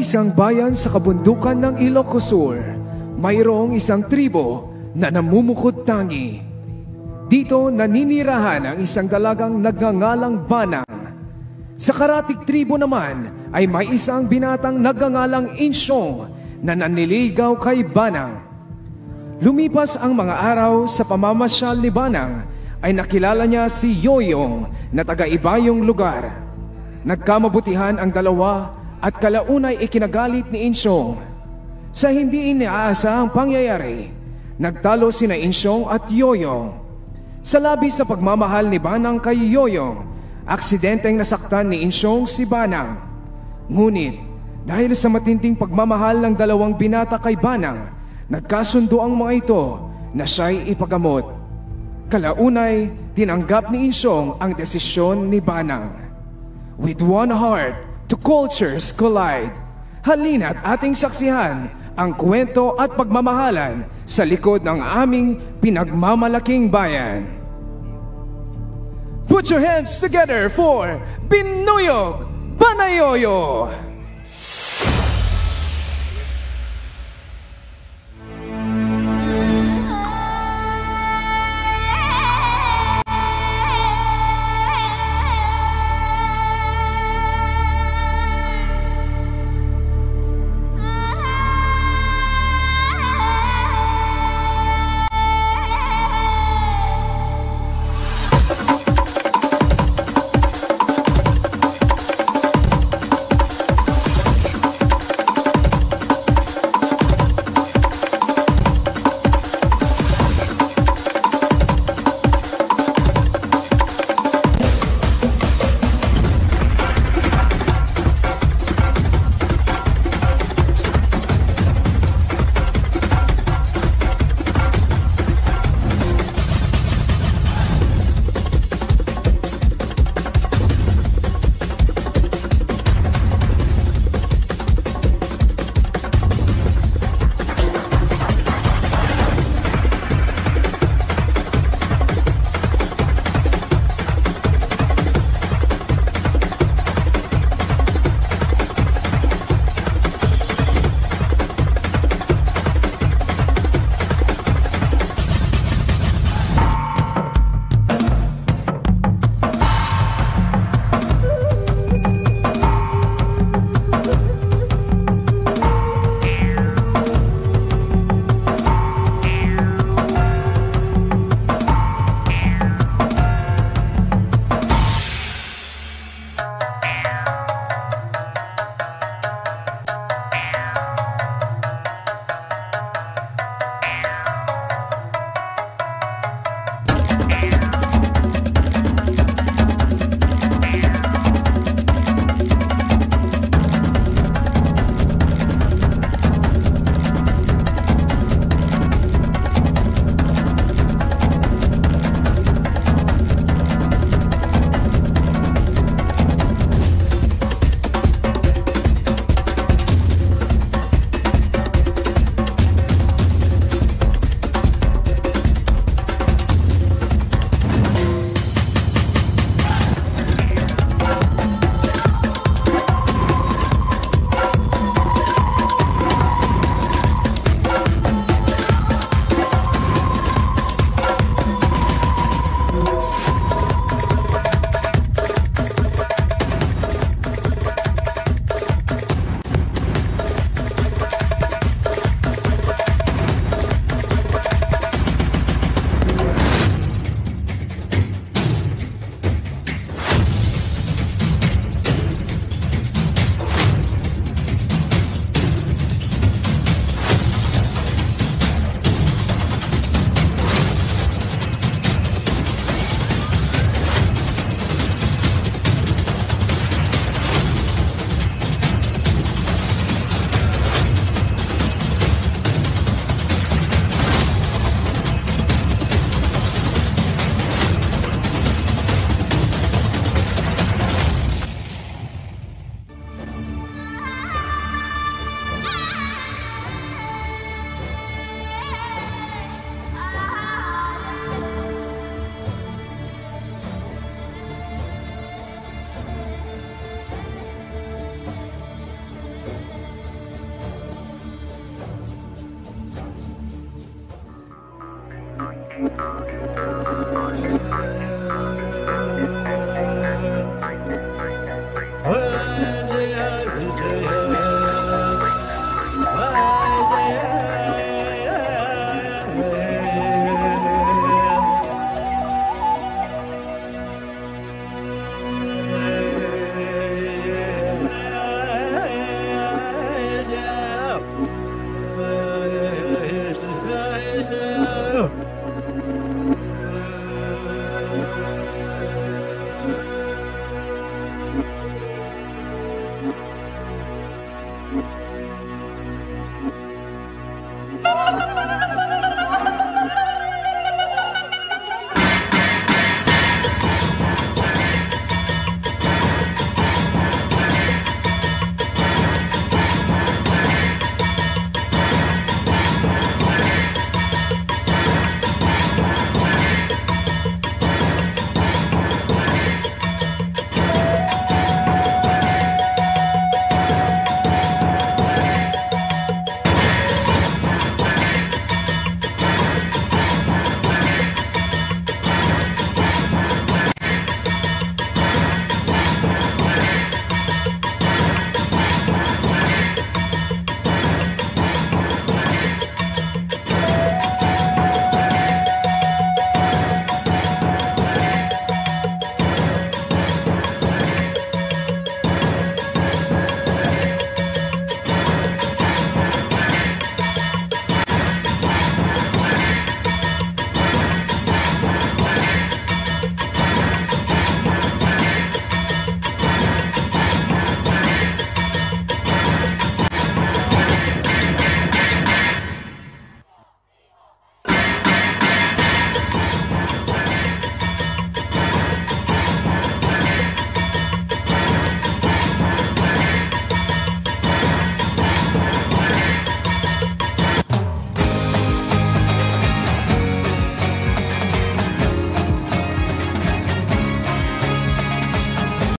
isang bayan sa kabundukan ng Ilocos Sur, mayroong isang tribo na namumukod tangi. Dito naninirahan ang isang dalagang nagngangalang Banang. Sa karatig tribo naman ay may isang binatang nagngangalang Insyong na naniligaw kay Banang. Lumipas ang mga araw sa pamamasyal ni Banang ay nakilala niya si Yoyong na taga-ibayong lugar. Nagkamabutihan ang dalawa at kalaunay ikinagalit ni Insyong. Sa hindi inaasahang pangyayari, nagtalo sina Insyong at Yoyong. Sa labis sa pagmamahal ni Banang kay Yoyong, aksidenteng nasaktan ni Insyong si Banang. Ngunit, dahil sa matinding pagmamahal ng dalawang binata kay Banang, nagkasundo ang mga ito na siya'y ipagamot. Kalaunay, tinanggap ni Insyong ang desisyon ni Banang. With one heart, to cultures collide. Halina't ating saksihan ang kwento at pagmamahalan sa likod ng aming pinagmamalaking bayan. Put your hands together for Binuyog Banayoyo!